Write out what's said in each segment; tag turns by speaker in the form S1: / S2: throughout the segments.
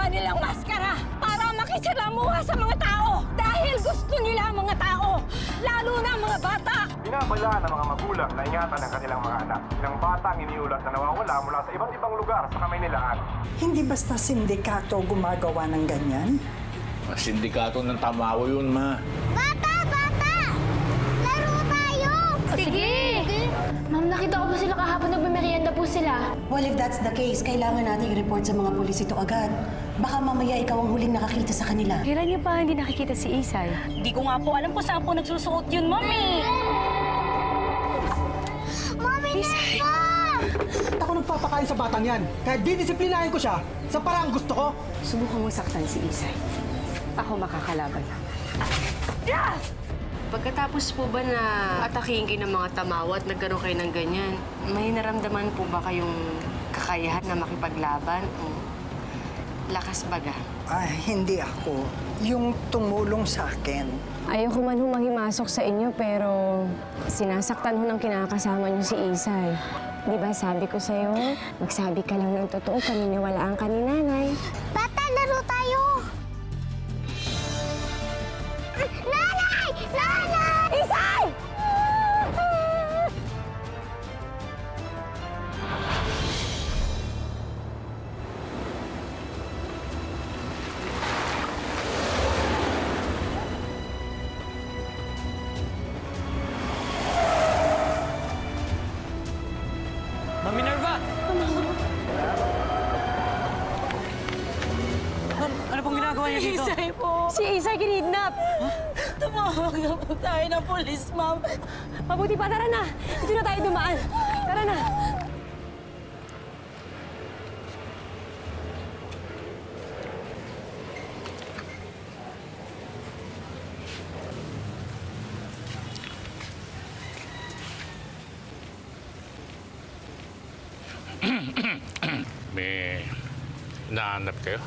S1: Ginagawa nilang maskara para makisalamuha sa mga tao. Dahil gusto nila ang mga tao, lalo na ang mga bata.
S2: Binabalaan ng mga magulang na ingatan ang kanilang mga anak. Ilang batang iniulat na nawawala mula sa iba't ibang lugar sa Kamaynilaan.
S3: Hindi basta sindikato gumagawa ng ganyan.
S4: Sindikato ng tamawa yun, ma.
S5: Bata! Bata! Laro tayo!
S6: Sige! Ma'am, nakita ko po sila kahapon nagmamerienda po sila.
S7: Well, if that's the case, kailangan natin i-report sa mga pulis ito agad. Baka mamaya ikaw ang huling nakakita sa kanila.
S6: Kailan niyo pa hindi nakikita si Isay?
S1: Hindi ko nga po alam kung saan po nagsusuot yun, mami.
S5: Mami, Nerva!
S8: Ako nagpapakain sa batang yan. Kaya didisiplinahin ko siya sa parang gusto ko.
S6: Subukan mo saktan si Isay. Ako makakalaban.
S9: Pagkatapos po ba na atakihin kayo ng mga tamawa at nagkaroon kayo ng ganyan, may naramdaman po ba kayong kakayahan na makipaglaban o lakas baga?
S3: Ay, hindi ako. Yung tumulong sa akin.
S6: Ayoko man humahimasok sa inyo pero sinasaktan ho ng kinakasama niyo si Isay. Di ba sabi ko sa'yo, magsabi ka lang ng totoo, paniniwalaan ka ni nanay.
S5: Bata, laro tayo!
S6: Si Isay kinidnap!
S1: Tumawag na po tayo ng polis, ma'am.
S6: Mabuti pa, tara na! Dito na tayo dumaan. Tara na!
S4: May nahanap kayo?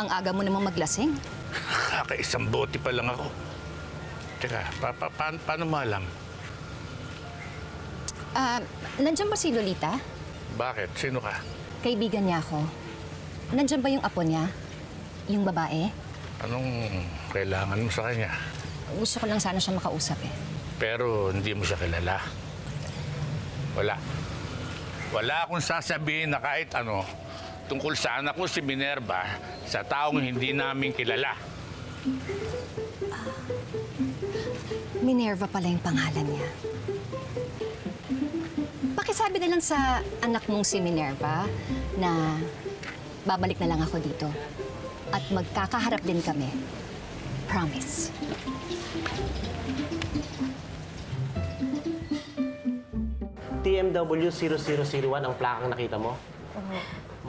S7: Ang aga mo namang maglasing.
S4: Kakaisang bote pa lang ako. Teka, pa, pa, pa, paano mo alam?
S7: Ah, nandiyan ba si Lolita?
S4: Bakit? Sino ka?
S7: Kaibigan niya ako. Nandiyan ba yung apo niya? Yung babae?
S4: Anong kailangan mo sa kanya?
S7: Gusto ko lang sana siya makausap eh.
S4: Pero hindi mo siya kilala. Wala. Wala akong sasabihin na kahit ano tungkol sa anak ko si Minerva sa taong hindi namin kilala.
S7: Minerva pala yung pangalan niya. Pakisabi na lang sa anak mong si Minerva na babalik na lang ako dito. At magkakaharap din kami. Promise.
S10: TMW 0001 ang plakang nakita mo?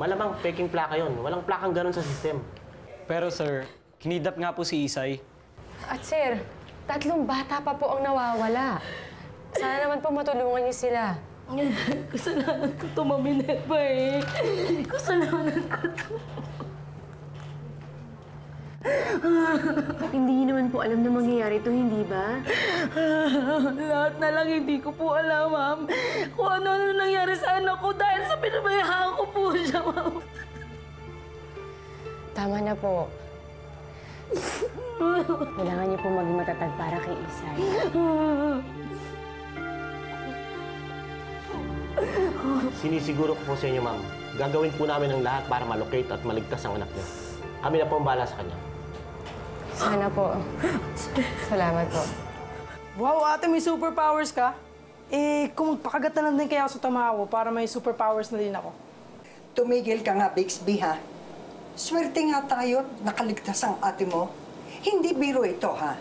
S10: Malamang peking plaka yon. Walang plakang ganun sa system.
S8: Pero sir, kinidap nga po si Isay.
S6: At sir, tatlong bata pa po ang nawawala. Sana naman po matulungan niyo sila.
S1: Kasalanan ko to, Mami Nepa eh. Kasalanan ko to.
S6: Hindi niyo naman po alam na mangyayari ito, hindi ba?
S1: Lahat na lang hindi ko po alam, ma'am. Kung ano-ano nangyari sa anak ko dahil sa pinabayaan ko po siya, ma'am.
S6: Tama na po. Kailangan niyo po maging matatag para kay Isay.
S10: Sinisiguro ko po sa inyo, ma'am. Gagawin po namin ang lahat para malocate at maligtas ang anak niyo. Kami na po ang bahala sa kanya.
S6: Sana po. Salamat po.
S11: Wow, ate, may superpowers ka? Eh, kung magpakagat na lang din kaya ako sa tamawa para may superpowers na din ako.
S3: Tumigil ka nga, Bixby, ha? Swerte nga tayo at nakaligtas ang ate mo. Hindi biro ito, ha?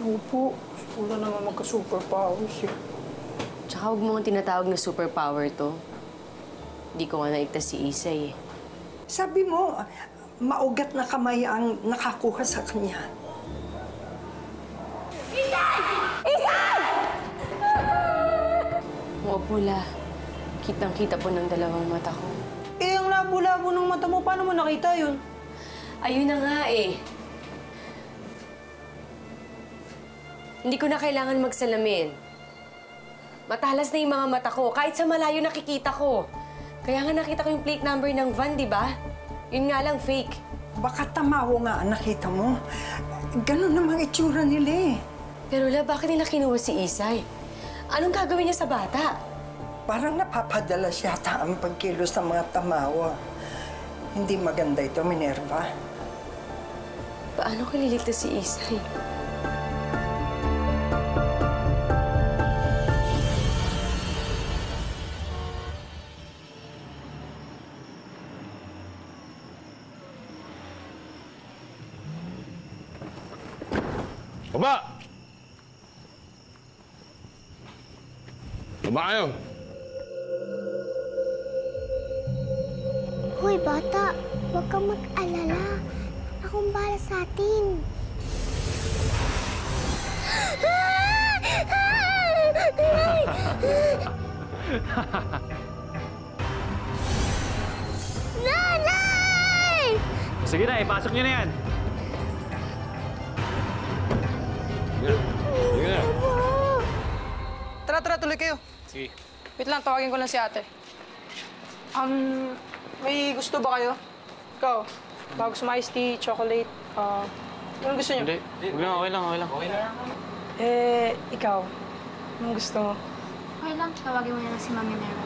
S11: Opo, gusto ko na naman magka-superpowers eh.
S9: Tsaka huwag mo nga tinatawag na superpower to. Hindi ko nga naigtas si Isay eh.
S3: Sabi mo, maugat na kamay ang nakakuha sa kanya.
S9: Oo, pula. Kitang-kita po ng dalawang mata ko.
S11: Eh, ang labo-labo ng mata mo, paano mo nakita yun?
S9: Ayun na nga eh. Hindi ko na kailangan magsalamin.
S6: Matalas na yung mga mata ko. Kahit sa malayo nakikita ko. Kaya nga nakita ko yung plate number ng van, di ba? Yun nga lang, fake.
S3: Baka tamawo nga ang nakita mo. Ganun namang itsura nila eh.
S6: Pero la, bakit nila kinuha si Isay? Anong gagawin niya sa bata?
S3: Parang napapadalas yata ang pagkilos ng mga tamawa. Hindi maganda ito, Minerva.
S6: Paano ko liligtas si Isay?
S12: Baba! Baba kayo!
S2: Hoy, bata. Huwag kang mag-alala. Akong bahala sa atin. Nanay!
S13: Sige na, ipasok niyo na yan.
S12: Sige na.
S11: Tara, tara, tuloy kayo.
S13: Sige.
S11: Wait lang, tawagin ko lang si ate. Um, may gusto ba kayo? Ikaw, bago sa iced tea, chocolate, ah, anong gusto niyo?
S13: Hindi. Huwag lang, okay lang, okay lang.
S11: Eh, ikaw, anong gusto mo?
S2: Okay lang, tawagin mo na lang si Mami Nero.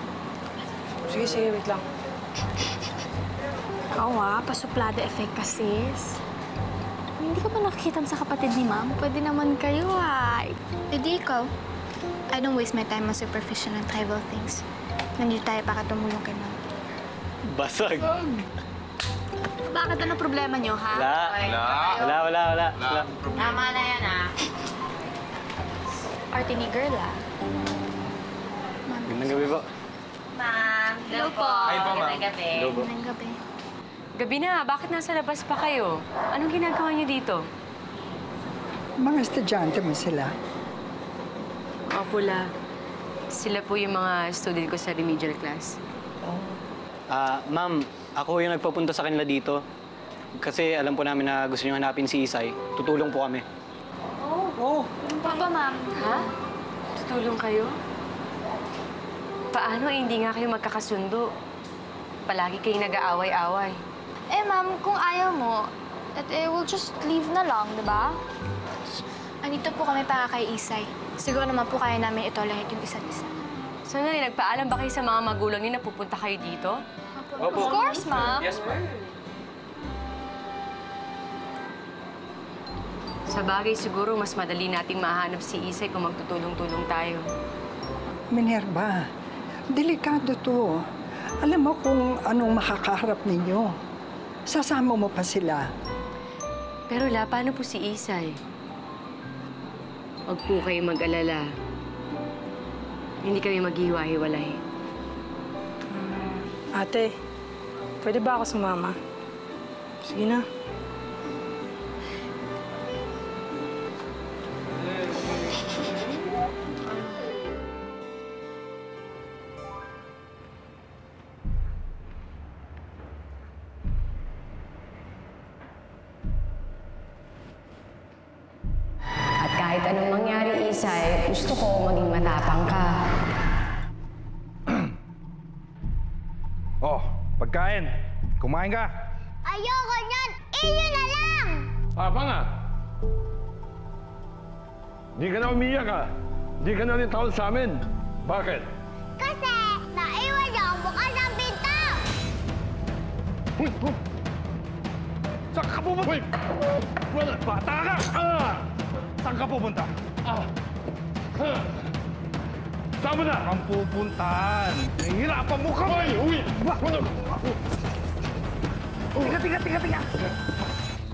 S11: Sige, sige, wait lang.
S2: Oo ah, pasuplada effect ka, sis. Hindi ka ba nakikita sa kapatid ni Ma'am? Pwede naman kayo ah. Hindi ikaw. I don't waste my time on superficial and trivial things. Nandito tayo para tumulong kay Ma'am.
S13: Basag.
S2: Bakit? Ano problema niyo, ha?
S13: Wala. Wala, wala, wala. wala.
S2: Tama na yan, ah. Arte ni girl, ah.
S13: Gandang gabi po.
S2: Ma'am, hello po. Hi po, ma'am. gabi.
S13: Hello po.
S2: Magandang gabi.
S6: Gabi na, bakit nasa labas pa kayo? Anong ginagawa niyo dito?
S3: Mga estudyante mo sila.
S6: Opo, la. Sila po yung mga student ko sa remedial class.
S13: Ah, ma'am, ako yung nagpapunta sa kanila dito. Kasi alam po namin na gusto niyo hanapin si Isay. Tutulong po kami.
S11: Oh,
S2: Papa, ma'am.
S6: Ha? Tutulong kayo? Paano eh, hindi nga kayo magkakasundo? Palagi kayong nag-aaway-away.
S2: Eh, ma'am, kung ayaw mo, at eh, we'll just leave na lang, di ba? Andito po kami para kay Isay. Siguro naman po kaya namin itolerate yung isa't isa.
S6: So, nga, nagpaalam ba kayo sa mga magulang niyo na pupunta kayo dito?
S2: Of course, ma'am.
S13: Yes, ma'am.
S6: Sa bagay, siguro mas madali nating mahanap si Isay kung magtutulong-tulong tayo.
S3: Minerva, delikado to. Alam mo kung anong makakaharap ninyo. Sasama mo pa sila.
S6: Pero la, paano po si Isay? Huwag po kayo mag-alala. Hindi kami maghiwa-hiwalay.
S11: ate, pwede ba ako sumama? Sige na.
S14: Kumain ka.
S2: Ayoko niyan! Iyo na lang!
S12: Papa nga! Di ka na umiyak ah. Di ka na rin sa amin. Bakit?
S2: Kasi naiwan niya ang bukas ng pinto!
S12: Huy! Huy! Saan ka pupunta? Huy! Wala! Bata ka! Ah! Saan ka pupunta? Ah! Ah! Mo na? Ang pupuntahan. Nahihirapan mo ka! Huy! Huy! Wala! Tiga, tiga, tiga, tiga!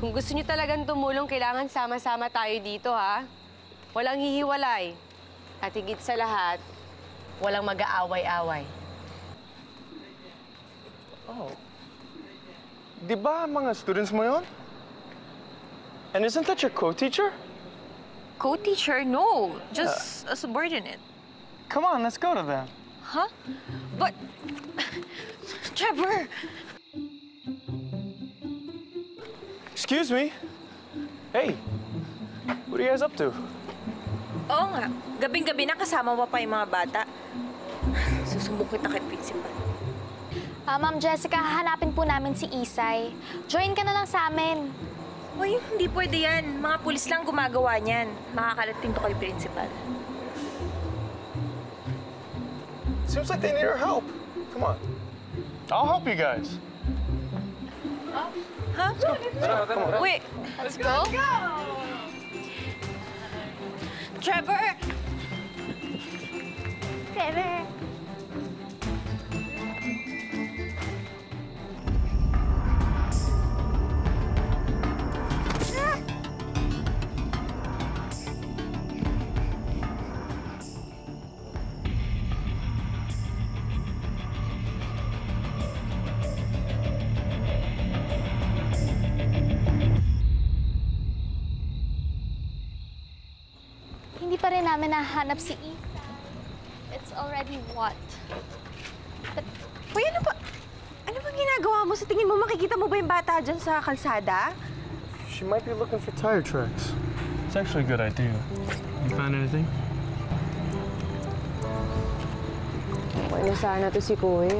S6: Kung gusto niyo talagang tumulong, kailangan sama-sama tayo dito, ha? Walang hihiwalay. At higit sa lahat, walang mag-aaway-away.
S14: Oh. Di ba mga students mo yon? And isn't that your co-teacher?
S15: Co-teacher? No, just a subordinate.
S14: Come on, let's go to them.
S15: Huh? But... Trevor!
S14: Excuse me. Hey, what are you guys up to?
S15: Oo nga. Gabing-gabi na kasama mo pa yung mga bata. Susubok kita kay principal.
S16: Ah, Ma'am Jessica, hahanapin po namin si Isay. Join ka na lang sa amin.
S15: Uy, hindi pwede yan. Mga pulis lang gumagawa niyan. Makakalating to kay principal.
S14: Seems like they need our help. Come on. I'll help you guys.
S15: Huh?
S14: Come on.
S15: Wait.
S16: Let's go.
S15: Trevor!
S16: Trevor. Nahanap si Isa. It's already what?
S15: Uy, ano ba? Ano bang ginagawa mo? Sa tingin mo, makikita mo ba yung bata dyan sa kalsada?
S14: She might be looking for tire tracks. It's actually a good idea. You found anything?
S6: Okay na sana to si Kuya.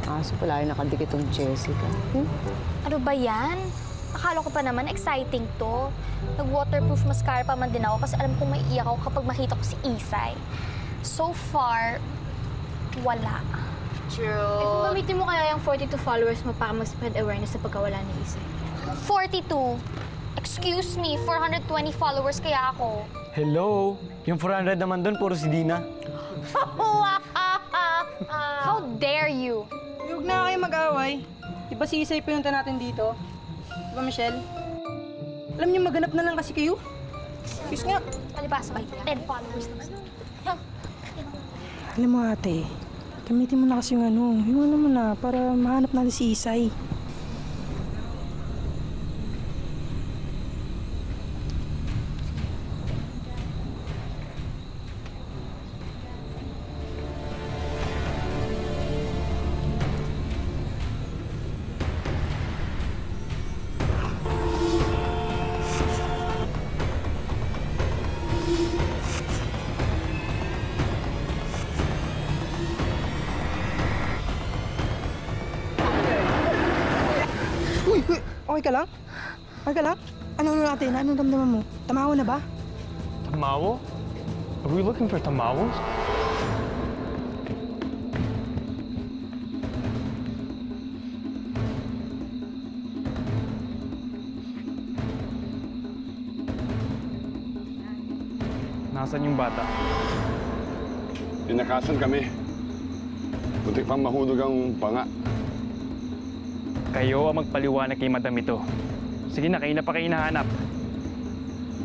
S6: Kaso pala yung nakadikit tong Jessica. Hmm?
S16: Ano ba yan? Akala ko pa naman exciting to. Nag-waterproof mascara pa man din ako kasi alam kong maiiyak ako kapag makita ko si Isay. So far, wala.
S15: True.
S16: Eh, kung gamitin mo kaya yung 42 followers mo para mag-spread awareness sa pagkawala ni Isay. 42? Excuse me, 420 followers kaya ako.
S17: Hello? Yung 400 naman doon, puro si Dina.
S16: How dare you?
S11: Huwag na kayo mag-away. Di ba si Isay pinunta natin dito? Di ba, Michelle? Alam niyo, maganap na lang kasi kayo. Kiss nga.
S16: Palibasa ba? 10 followers naman.
S11: Alam mo ate, gamitin mo na kasi yung ano, yung ano mo na, para mahanap natin si Isay. Okay ka lang? Okay ka lang? Ano ano natin? Anong damdaman mo? Tamawa na ba?
S14: Tamawo? Are we looking for tamawos?
S17: Nasaan yung bata?
S12: Tinakasan kami. Muntik pang mahulog ang panga.
S17: Kayo ang magpaliwanag kay madam ito. Sige na, kayo na pa kayo hinahanap.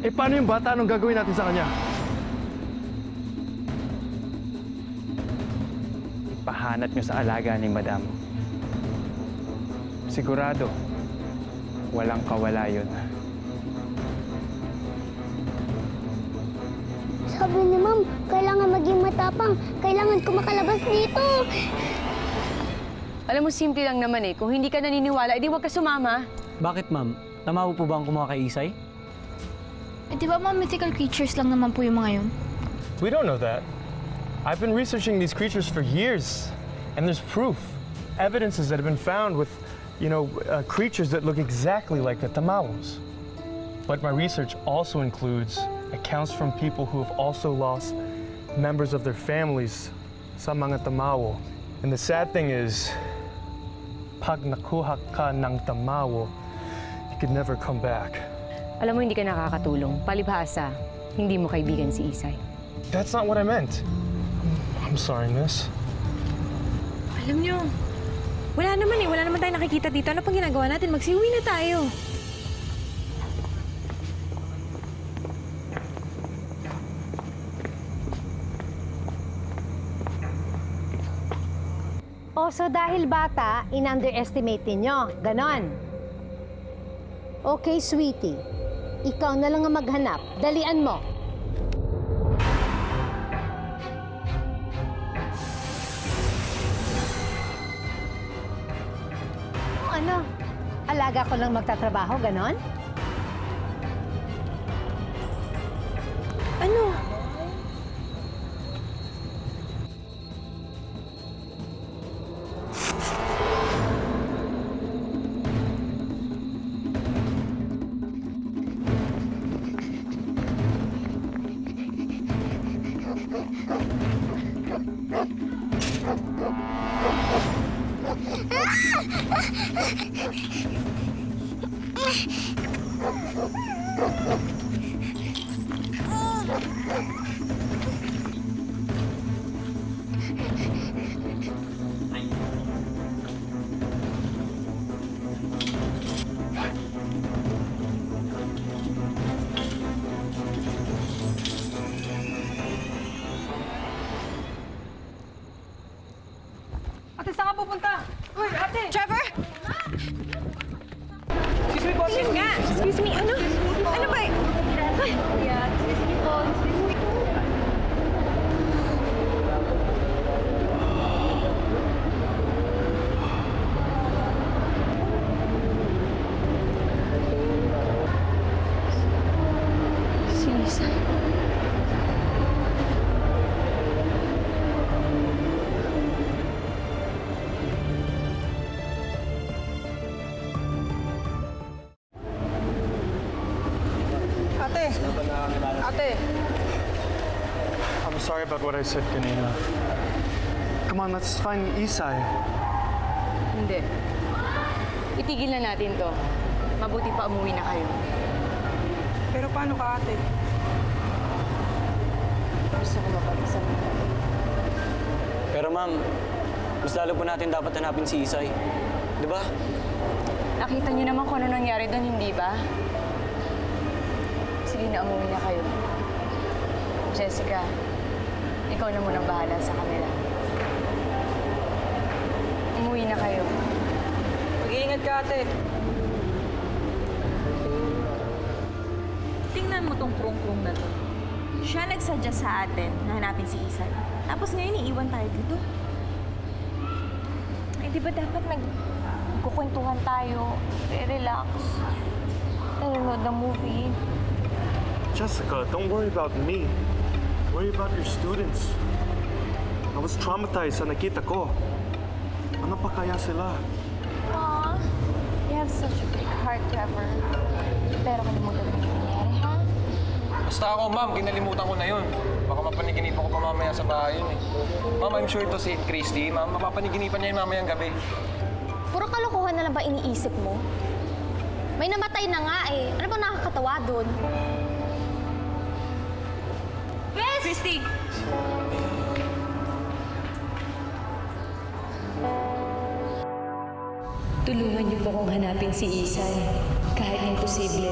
S14: Eh, paano yung bata? Anong gagawin natin sa kanya?
S17: Ipahanap nyo sa alaga ni madam. Sigurado, walang kawala yun.
S18: Sabi ni Ma'am, kailangan maging matapang. Kailangan ko makalabas dito.
S6: Alam mo, simple lang naman eh. Kung hindi ka naniniwala, edi huwag ka sumama.
S17: Bakit, ma'am? Tamawa po ba ang kumuha kay Isay?
S16: Eh, di ba mga mythical creatures lang naman po yung mga yun?
S14: We don't know that. I've been researching these creatures for years, and there's proof, evidences that have been found with, you know, uh, creatures that look exactly like the tamawos. But my research also includes accounts from people who have also lost members of their families sa mga tamawo. And the sad thing is, pag nakuha ka ng tamawo, you could never come back.
S6: Alam mo, hindi ka nakakatulong. Palibhasa, hindi mo kaibigan si Isay.
S14: That's not what I meant. I'm sorry, miss.
S19: Alam nyo, wala naman eh. Wala naman tayo nakikita dito. Ano pang ginagawa natin? Magsiuwi na tayo.
S20: O, so dahil bata, in-underestimate ninyo. Ganon. Okay, sweetie. Ikaw na lang ang maghanap. Dalian mo. O, ano? Alaga ko lang magtatrabaho, ganon?
S11: Ate, saan ka pupunta? Uy, ate!
S15: Trevor!
S11: Excuse me po, excuse me.
S15: Excuse me, ano? Ano ba? Ay!
S14: About what I said kanina. Come on, let's find Isai.
S6: Hindi. Itigil na natin to. Mabuti pa umuwi na kayo.
S11: Pero paano ka, ate?
S6: Gusto ko mapag-isa mo.
S13: Pero ma'am, mas lalo po natin dapat hanapin si Isay. Di ba?
S6: Nakita niyo naman kung ano nangyari doon, hindi ba? Sige na, umuwi na kayo. Jessica, ikaw na munang bahala sa kanila. Umuwi na kayo.
S11: Mag-iingat ka, ate.
S15: Tingnan mo tong krong-krong na to. Siya nagsadya sa atin na hanapin si Isay. Tapos ngayon, iiwan tayo dito. Eh, di ba dapat nag... Magkukwentuhan tayo, relax, nanonood ng movie.
S14: Jessica, don't worry about me. Worry about your students. I was traumatized sa nakita ko. Ano pa kaya sila?
S2: Aw, you have such a big heart, Trevor. Pero kalimutan mo yung nangyari, ha?
S21: Basta ako, ma'am, kinalimutan ko na yun. Baka mapaniginipan ko pa mamaya sa bahay yun eh. Ma'am, I'm sure to St. Christy, ma'am, mapapaniginipan niya yun mamayang gabi.
S2: Puro kalokohan na lang ba iniisip mo? May namatay na nga eh. Ano ba nakakatawa doon?
S15: Christy!
S6: Tulungan niyo po kong hanapin si Isay. Kahit imposible.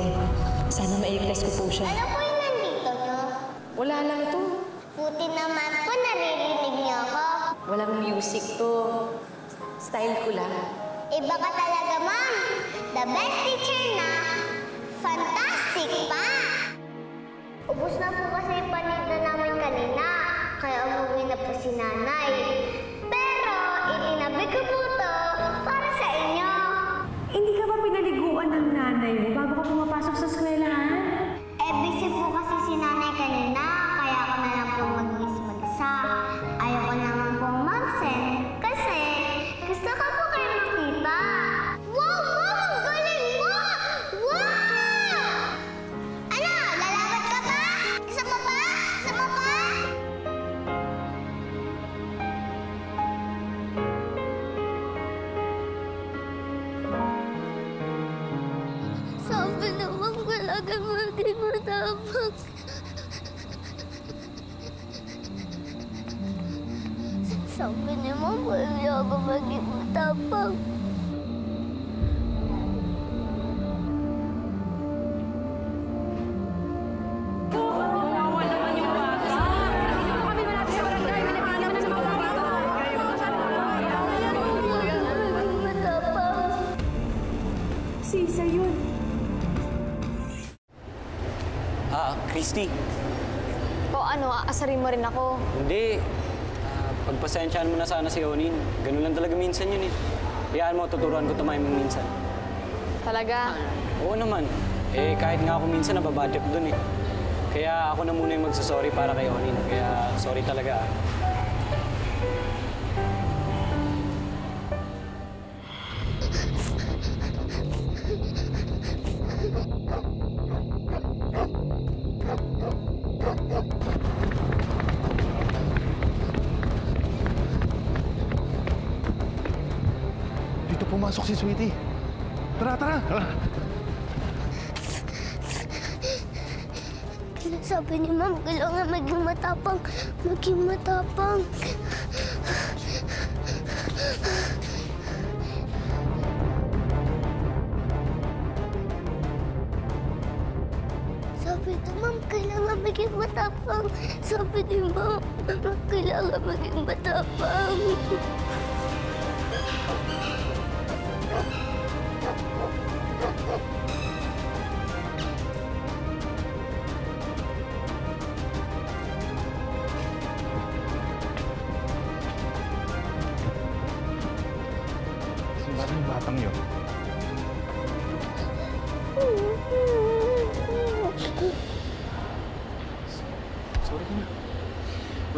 S6: Sana mailigtas ko po siya.
S5: Ano po yung nandito nyo?
S6: Wala lang ito.
S5: Buti naman po naririnig niyo ako.
S6: Walang music to. Style ko lang.
S5: Iba ka talaga, ma'am. The best teacher na. Fantastic pa! Ubus na po kasi yung paninda namin kanina. Kaya umuwi na po si nanay. Pero itinabi ko po to para sa inyo.
S1: Hindi ka ba pinaliguan ng nanay mo bago ka pumapasok sa eskwelahan?
S5: Eh, busy po kasi si nanay kanina. Naman talaga maging matapang. Sabi ni Mama, ayaw ako maging matapang.
S2: Aasarin mo rin ako.
S13: Hindi. Ah, pagpasensyaan mo na sana si Onin. Ganun lang talaga minsan yun eh. Hayaan mo, tuturuan ko tumiming minsan.
S2: Talaga?
S13: Oo naman. Eh, kahit nga ako minsan nababadtrip dun eh. Kaya ako na muna yung magsasorry para kay Onin. Kaya sorry talaga ah.
S22: Pumasok si Sweetie. Tara, tara!
S18: Sabi ni ma'am, kailangan maging matapang. Maging matapang. Sabi ni ma'am, kailangan maging matapang. Sabi ni ma'am, kailangan maging matapang.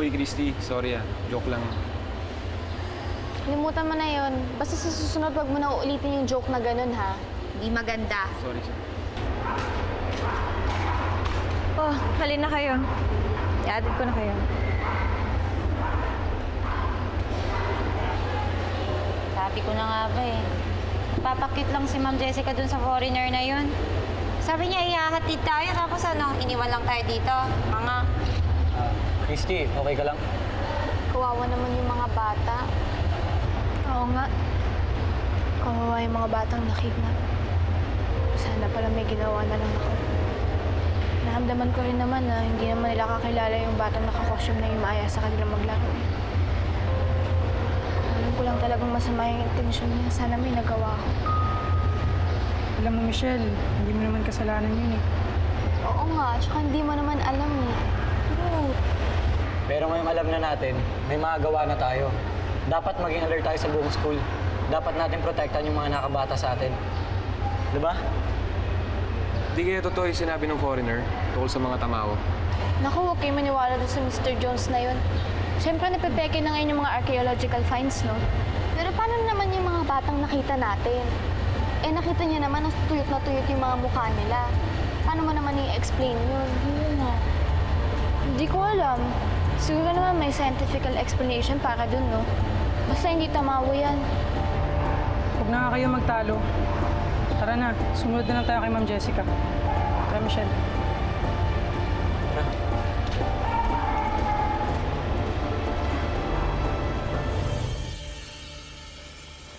S13: Uy, Christy, sorry ah. Joke lang.
S2: Limutan mo na yon. Basta sa susunod, wag mo na uulitin yung joke na ganun, ha? Hindi maganda.
S13: Sorry, sorry.
S15: Oh, halina kayo. I-added ko na kayo.
S23: Sabi ko na nga ba eh. Papakit lang si Ma'am Jessica dun sa foreigner na yun. Sabi niya, ihahatid tayo. Tapos ano, iniwan lang tayo dito. Mga...
S13: Christy, okay ka lang?
S2: Kawawa naman yung mga bata.
S15: Oo nga. Kawawa yung mga batang nakidnap. Sana pala may ginawa na lang ako. Nahamdaman ko rin naman na hindi naman nila kakilala yung batang nakakostume na yumaya sa kanila maglaro. Alam ko lang talagang masama yung intensyon niya. Sana may nagawa ako.
S11: Alam mo, Michelle, hindi mo naman kasalanan yun eh.
S2: Oo nga, tsaka hindi mo naman alam eh. Pero,
S13: Pero ngayong alam na natin, may magawa na tayo. Dapat maging alert tayo sa buong school. Dapat natin protektahan yung mga nakabata sa atin. Di ba?
S21: Di kaya totoo yung sinabi ng foreigner tungkol sa mga tamaw.
S2: naku, huwag kayo maniwala doon sa Mr. Jones na yun. Siyempre, napipeke na ngayon yung mga archaeological finds, no? Pero paano naman yung mga batang nakita natin? Eh, nakita niya naman na tuyot na tuyot yung mga mukha nila. Paano mo naman i-explain yun? Yun nga. Hindi ko alam. Siguro naman may scientific explanation para dun, no? Basta hindi tamawo yan.
S11: Huwag na nga kayo magtalo. Tara na, sumunod na lang tayo kay Ma'am Jessica. Tara, Michelle.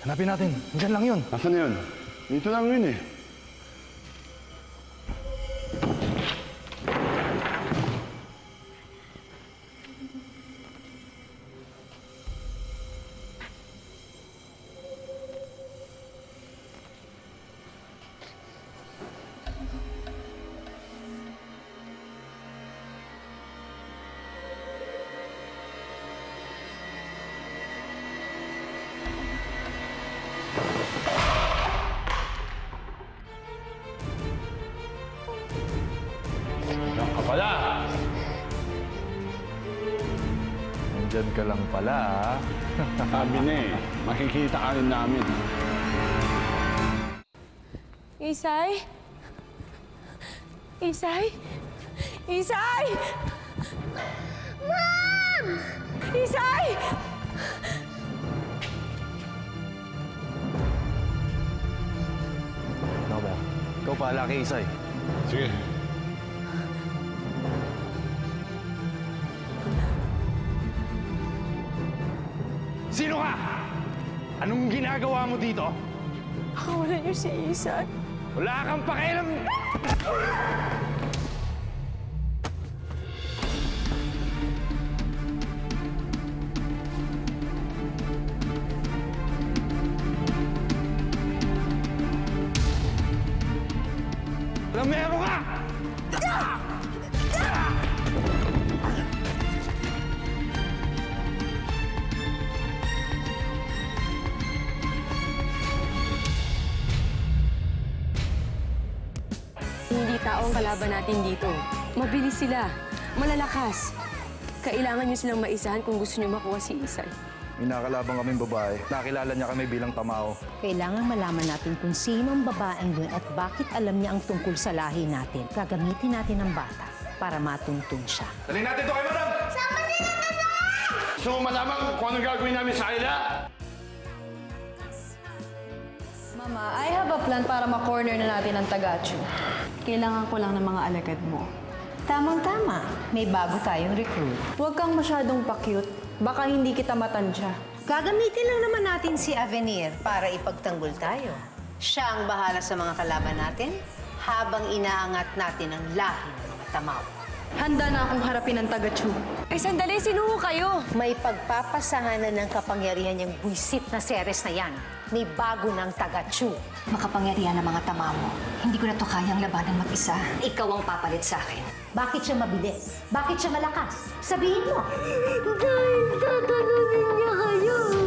S22: Hanapin natin. Diyan lang yun.
S12: Nasaan na yun? Dito lang yun eh. Ka
S22: lang pala, ah.
S12: Sabi na eh, makikita ka rin namin.
S24: Isay? Isay? Isay! Mom! Isay!
S25: Nobel, ikaw pala kay Isay.
S12: Sige.
S22: Anong ginagawa mo dito?
S24: Kawalan niyo si Isay.
S22: Wala kang pakialam.
S6: Natin dito. Mabilis sila. Malalakas. Kailangan niyo silang maisahan kung gusto niyo makuha si Isay.
S22: May nakalabang kaming babae. Nakilala niya kami bilang tamao.
S20: Kailangan malaman natin kung sino ang babaeng yun at bakit alam niya ang tungkol sa lahi natin. Gagamitin natin ang bata para matuntun siya.
S22: Dali natin to kay madam!
S12: Gusto mo malaman kung anong gagawin namin sa kanila?
S26: Mama, I have a plan para ma-corner na natin ang Tagachu. Kailangan ko lang ng mga alagad mo.
S20: Tamang-tama. May bago tayong recruit.
S26: Huwag kang masyadong pa-cute. Baka hindi kita matansya.
S20: Gagamitin lang naman natin si Avenir para ipagtanggol tayo. Siya ang bahala sa mga kalaban natin habang inaangat natin ang lahi ng mga tamaw.
S26: Handa na akong harapin ang taga-Chu.
S20: Ay, sandali, sino kayo? May pagpapasahanan ng kapangyarihan niyang buisit na seres na yan. May bago ng taga-Chu.
S7: Makapangyarihan ang mga tama mo. Hindi ko na to kayang labanan mag-isa. Ikaw ang papalit sa akin.
S20: Bakit siya mabilis? Bakit siya malakas? Sabihin mo! Dahil tatalunin niya kayo!